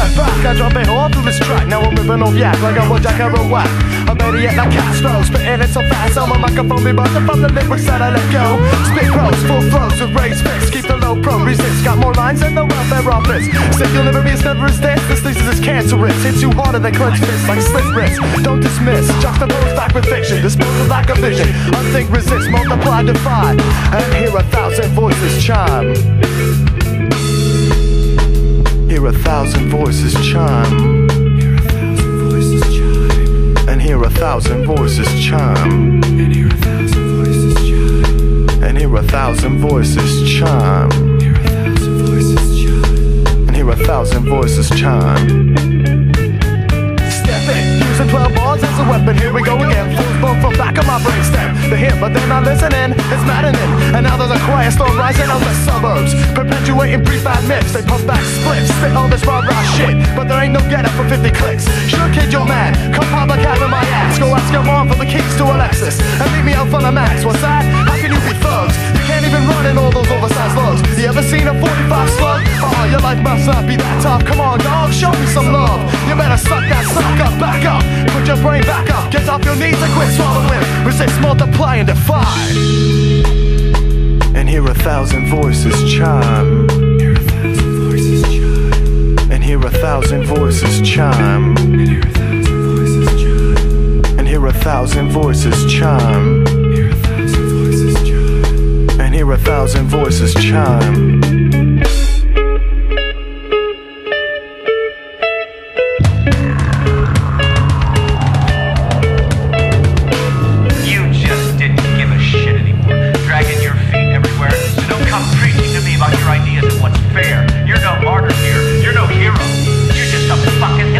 step back, I drop it all through this track. Now I'm ripping off yak like I'm a Jack Kerouac. I'm better yet like Castro, spitting it so fast on my microphone be buzzing from the lyrics that I let go. Spit pros, full throats with raised fists, keep the low pro resist. Got more lines than the welfare office. Still you'll never be as never as this. This thesis is cancerous. Hits you harder than clenched fists like slit wrists. Don't dismiss, juxtapose back with fiction. Dispose with lack of vision. Unthink, resist, multiply, defy, and hear a thousand voices chime. Hear a thousand voices chime. And hear a thousand voices chime. And hear a thousand voices chime. And hear a thousand voices chime. And hear a thousand voices chime. Step in, using 12 bars as a weapon. Here we go again. Fools both from back of my brainstem. They hear, but they're not listening. It's maddening. And now there's a quiet storm rising out the suburbs. Perpetuating prefab myths. They puff back splits. Spit all this rah rah shit. But there ain't no get up for 50 clicks. Sure, kid, you're mad. Come pop a cab in my ass. Go ask your mom for the keys to Alexis, And leave me out front of Max. What's that? Thugs? You can't even run in all those oversized lugs. You ever seen a 45 slug? Oh, your life must not be that tough. Come on, dog, show me some love. You better suck that suck up, back up. Put your brain back up. Get off your knees and quit swallowing. Resist, multiply, and defy. And hear a thousand voices chime. And hear a thousand voices chime. And hear a thousand voices chime. Hear a thousand voices chime. You just didn't give a shit anymore. Dragging your feet everywhere. So don't come preaching to me about your ideas and what's fair. You're no martyr here. You're no hero. You're just a fucking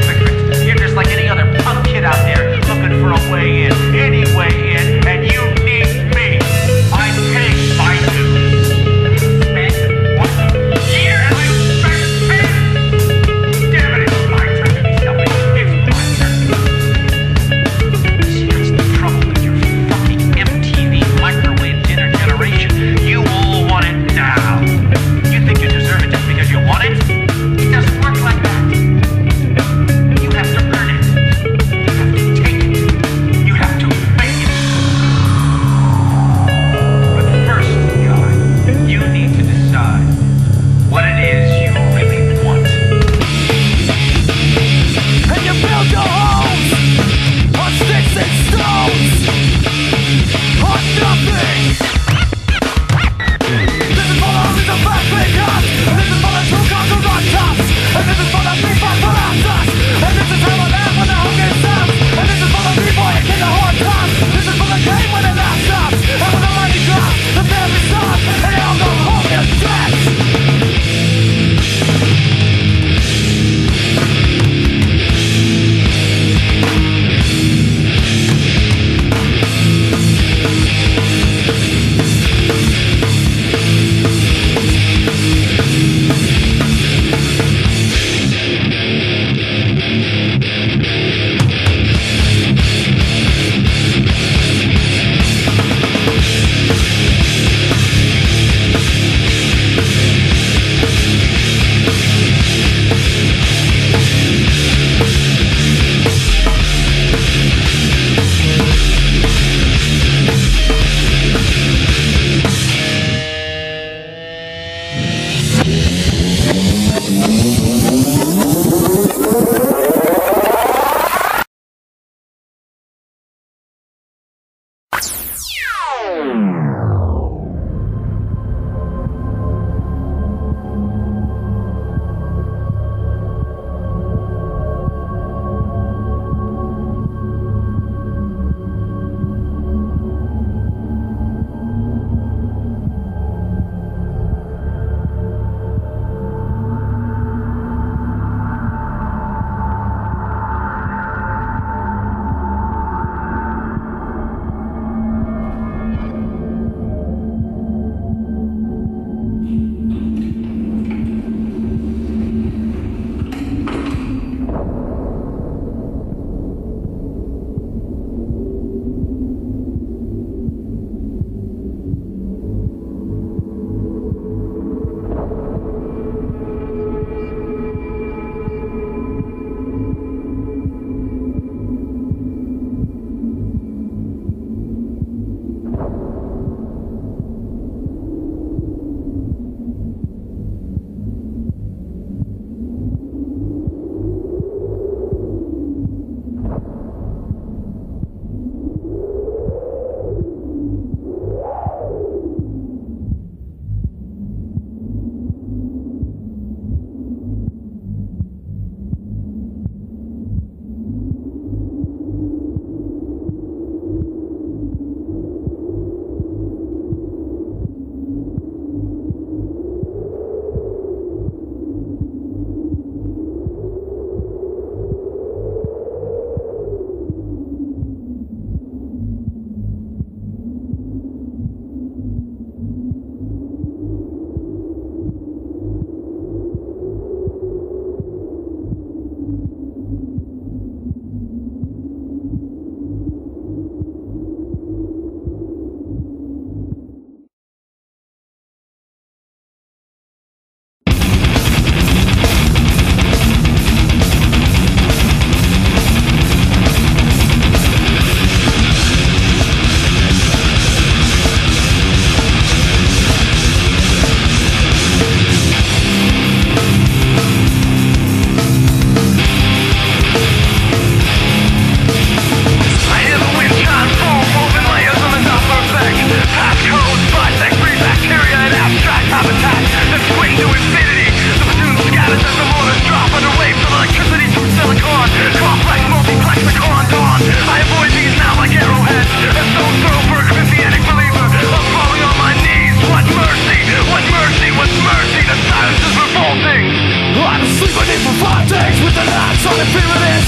the fearless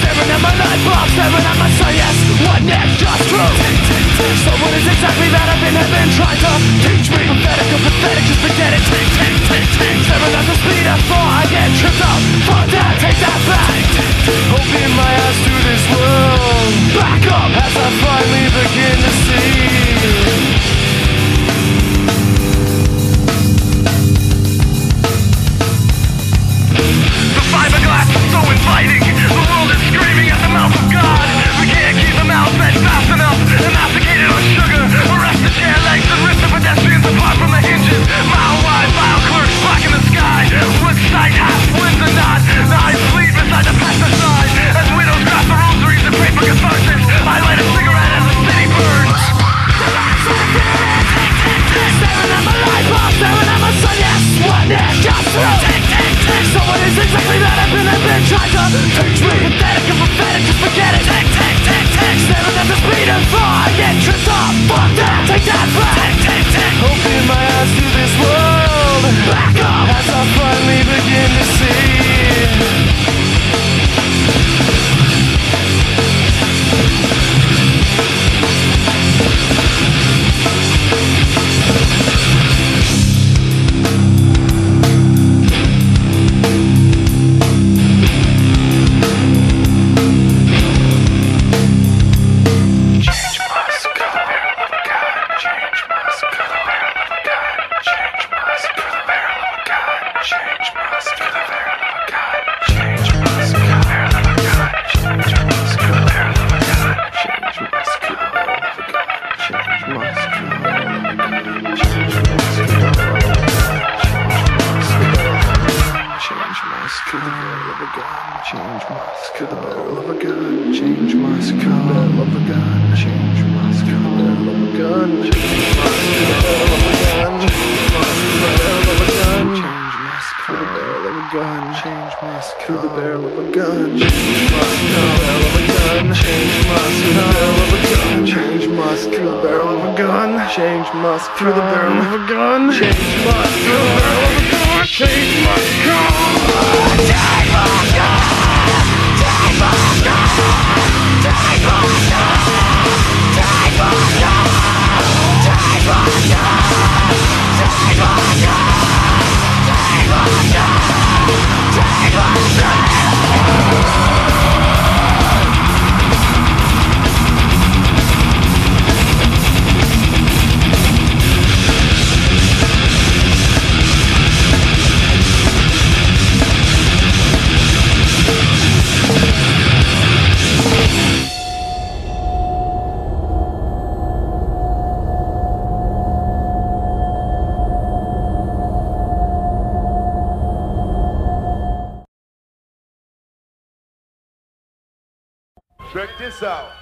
Staring at my life, I'm staring at my science What next, just true. Someone is exactly that I've been having Trying to teach me? Pathetic or pathetic, just forget it. Staring at the speed I thought I get tripped up. Fuck that, take that back. Opening my eyes to this world. Back up as I finally begin to see. So inviting. The world is screaming at the mouth of God. We can't keep them out fed fast enough. Emasticated on sugar. Arrest the chair legs and rip the pedestrians apart from the hinges. Mile wide, mile clerks in the sky. With sight half wins and not. Knives bleed beside the pesticide. As widows grasp the rosaries and pray for catharsis. I light a cigarette as the city burns. Staring at my life, staring at my son, yes What next, just through Someone is exactly that I've been, I've been trying to love a gun, change my skull. love a gun, change my skull. love a gun, change my skull. love a gun, change my skull. love a gun, change my skull. a gun, change my skull. the barrel of a gun, change my skull. barrel of a gun, change my skull. barrel of a gun, change my skull. barrel of a gun, change my skull. the barrel of a gun, change my skull. barrel of a gun, change my skull. Change my skull. Take my time. Out.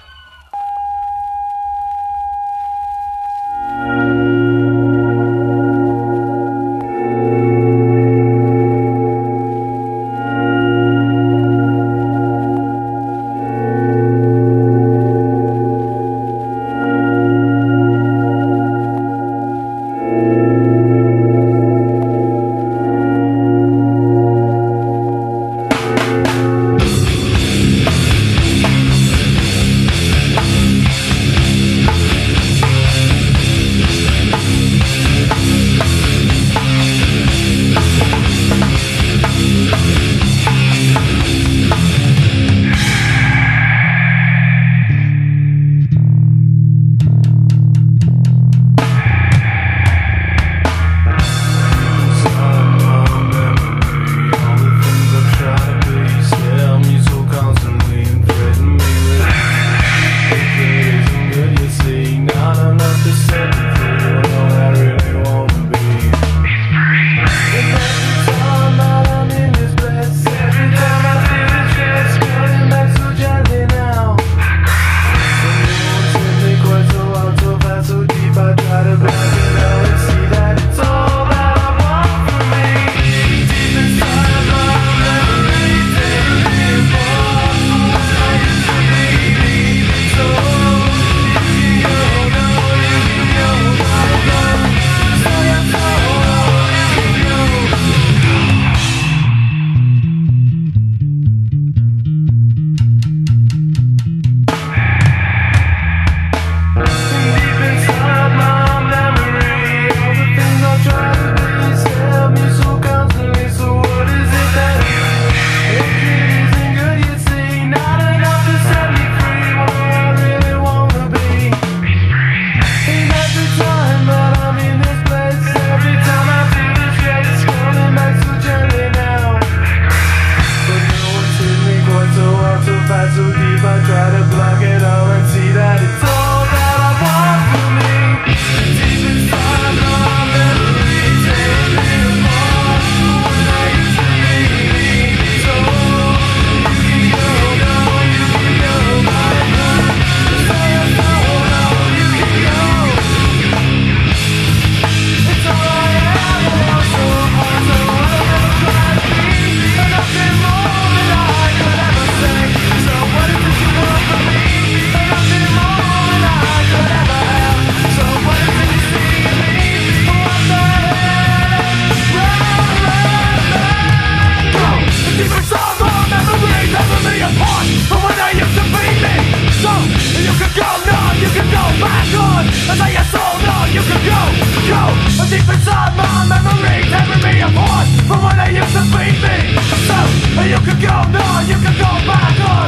Deep inside my memory, tearing me apart From when they used to beat me. So, you can go, no, you can go back on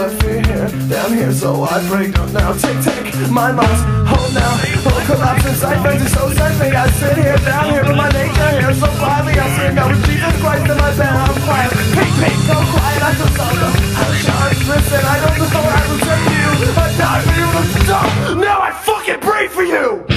ear, fear. Here, down here, so I break down now, tick tick, my mind's hold now, hold collapse inside, frenzy so sensing, I sit here, down here with my nature here, so quietly. I sing out with Jesus Christ in my bed, I'm quiet, peek peek, so quiet, I feel so low, I'm listen, I don't know I will take you, I die for you to stop, now I fucking breathe for you!